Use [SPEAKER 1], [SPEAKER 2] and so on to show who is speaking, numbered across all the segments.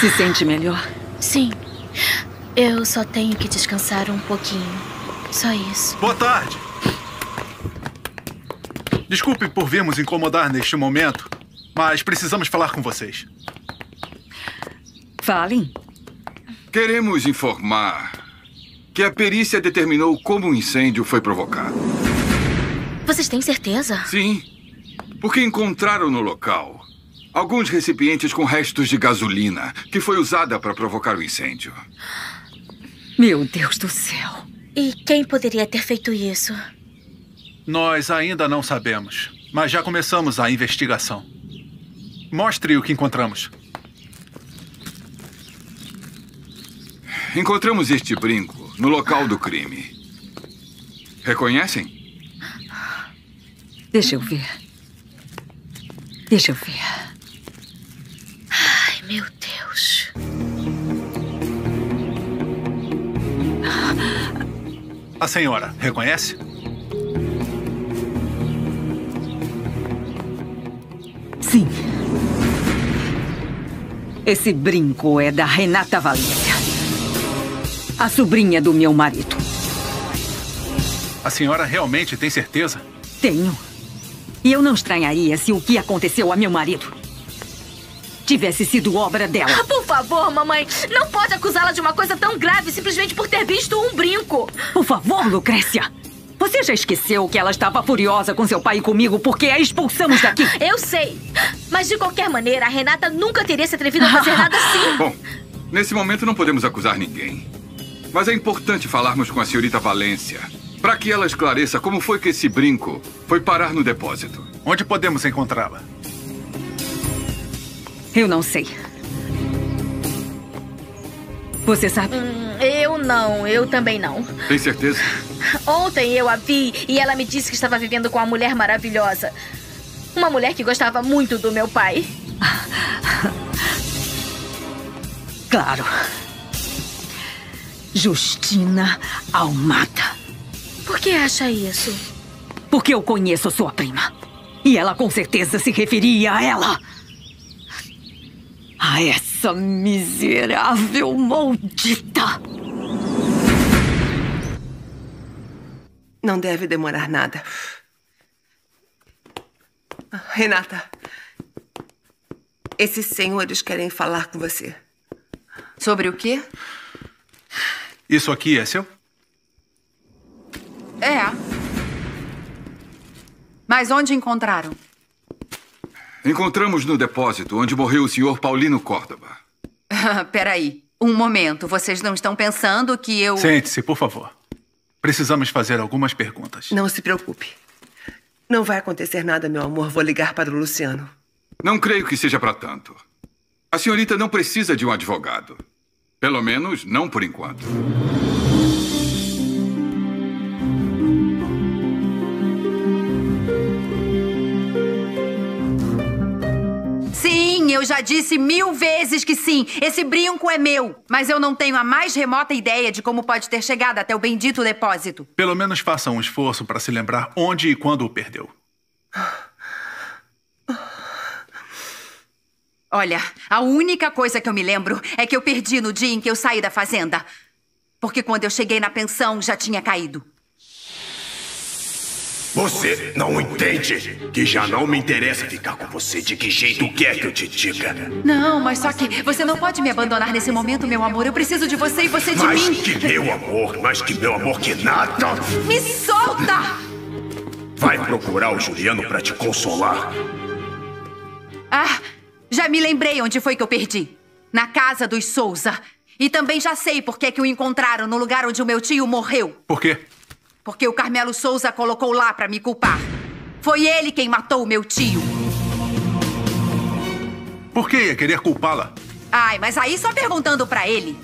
[SPEAKER 1] Se sente melhor?
[SPEAKER 2] Sim. Eu só tenho que descansar um pouquinho. Só isso.
[SPEAKER 3] Boa tarde. Desculpe por virmos incomodar neste momento, mas precisamos falar com vocês.
[SPEAKER 1] Falem.
[SPEAKER 4] Queremos informar que a perícia determinou como o incêndio foi provocado.
[SPEAKER 2] Vocês têm certeza?
[SPEAKER 4] Sim, porque encontraram no local alguns recipientes com restos de gasolina que foi usada para provocar o incêndio.
[SPEAKER 1] Meu Deus do céu.
[SPEAKER 2] E quem poderia ter feito isso?
[SPEAKER 3] Nós ainda não sabemos, mas já começamos a investigação. Mostre o que encontramos.
[SPEAKER 4] Encontramos este brinco no local do crime. Reconhecem?
[SPEAKER 1] Deixa eu ver. Deixa eu ver.
[SPEAKER 2] Meu Deus.
[SPEAKER 3] A senhora reconhece?
[SPEAKER 1] Sim. Esse brinco é da Renata Valência. A sobrinha do meu marido.
[SPEAKER 3] A senhora realmente tem certeza?
[SPEAKER 1] Tenho. E eu não estranharia se o que aconteceu a meu marido tivesse sido obra dela.
[SPEAKER 2] Ah, por favor, mamãe, não pode acusá-la de uma coisa tão grave simplesmente por ter visto um brinco.
[SPEAKER 1] Por favor, Lucrécia. Você já esqueceu que ela estava furiosa com seu pai e comigo porque a expulsamos daqui?
[SPEAKER 2] Eu sei. Mas de qualquer maneira, a Renata nunca teria se atrevido a fazer nada assim.
[SPEAKER 4] Bom, nesse momento não podemos acusar ninguém. Mas é importante falarmos com a senhorita Valência para que ela esclareça como foi que esse brinco foi parar no depósito.
[SPEAKER 3] Onde podemos encontrá-la?
[SPEAKER 1] Eu não sei. Você sabe?
[SPEAKER 2] Hum, eu não, eu também não.
[SPEAKER 4] Tem certeza?
[SPEAKER 2] Ontem eu a vi e ela me disse que estava vivendo com uma mulher maravilhosa. Uma mulher que gostava muito do meu pai.
[SPEAKER 1] Claro. Justina Almada.
[SPEAKER 2] Por que acha isso?
[SPEAKER 1] Porque eu conheço sua prima. E ela com certeza se referia a ela. A essa miserável maldita.
[SPEAKER 5] Não deve demorar nada. Renata, esses senhores querem falar com você.
[SPEAKER 6] Sobre o quê?
[SPEAKER 3] Isso aqui é seu?
[SPEAKER 6] É. Mas onde encontraram?
[SPEAKER 4] Encontramos no depósito onde morreu o senhor Paulino Córdoba.
[SPEAKER 6] Peraí. Um momento. Vocês não estão pensando que eu.
[SPEAKER 3] Sente-se, por favor. Precisamos fazer algumas perguntas.
[SPEAKER 5] Não se preocupe. Não vai acontecer nada, meu amor. Vou ligar para o Luciano.
[SPEAKER 4] Não creio que seja para tanto. A senhorita não precisa de um advogado. Pelo menos, não por enquanto.
[SPEAKER 6] Eu já disse mil vezes que sim. Esse brinco é meu. Mas eu não tenho a mais remota ideia de como pode ter chegado até o bendito depósito.
[SPEAKER 3] Pelo menos faça um esforço para se lembrar onde e quando o perdeu.
[SPEAKER 6] Olha, a única coisa que eu me lembro é que eu perdi no dia em que eu saí da fazenda. Porque quando eu cheguei na pensão já tinha caído.
[SPEAKER 7] Você não entende que já não me interessa ficar com você de que jeito quer que eu te diga.
[SPEAKER 6] Não, mas só que você não pode me abandonar nesse momento, meu amor. Eu preciso de você e você de
[SPEAKER 7] mais
[SPEAKER 6] mim.
[SPEAKER 7] que meu amor, mais que meu amor que nada.
[SPEAKER 6] Me solta!
[SPEAKER 7] Vai procurar o Juliano para te consolar.
[SPEAKER 6] Ah, já me lembrei onde foi que eu perdi. Na casa dos Souza. E também já sei por que que o encontraram no lugar onde o meu tio morreu.
[SPEAKER 3] Por quê?
[SPEAKER 6] Porque o Carmelo Souza colocou lá pra me culpar. Foi ele quem matou o meu tio.
[SPEAKER 3] Por que ia querer culpá-la?
[SPEAKER 6] Ai, mas aí só perguntando pra ele.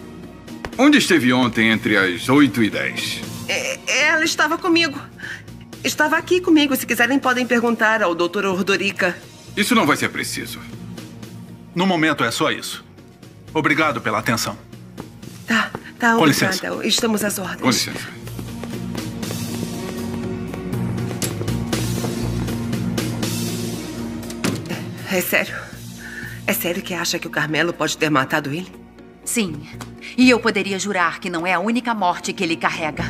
[SPEAKER 4] Onde esteve ontem entre as 8 e 10?
[SPEAKER 5] É, ela estava comigo. Estava aqui comigo. Se quiserem, podem perguntar ao doutor Ordorica.
[SPEAKER 4] Isso não vai ser preciso.
[SPEAKER 3] No momento é só isso. Obrigado pela atenção.
[SPEAKER 5] Tá, tá,
[SPEAKER 3] Com
[SPEAKER 5] obrigada.
[SPEAKER 3] licença.
[SPEAKER 5] Estamos às ordens.
[SPEAKER 4] Com licença.
[SPEAKER 5] É sério. É sério que acha que o Carmelo pode ter matado ele?
[SPEAKER 6] Sim. E eu poderia jurar que não é a única morte que ele carrega.